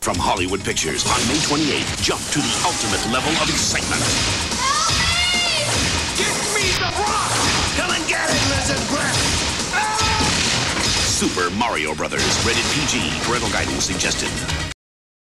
From Hollywood Pictures on May 28th, jump to the ultimate level of excitement. Help me! Give me the rock! Come and get it, lizard breath! Super Mario Brothers, rated PG, parental guidance suggested.